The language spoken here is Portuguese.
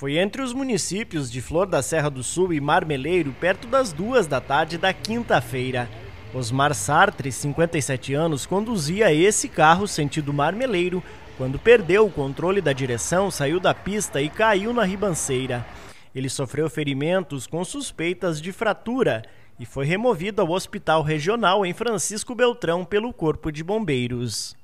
Foi entre os municípios de Flor da Serra do Sul e Marmeleiro, perto das duas da tarde da quinta-feira. Osmar Sartre, 57 anos, conduzia esse carro sentido Marmeleiro quando perdeu o controle da direção, saiu da pista e caiu na ribanceira. Ele sofreu ferimentos com suspeitas de fratura e foi removido ao Hospital Regional em Francisco Beltrão pelo Corpo de Bombeiros.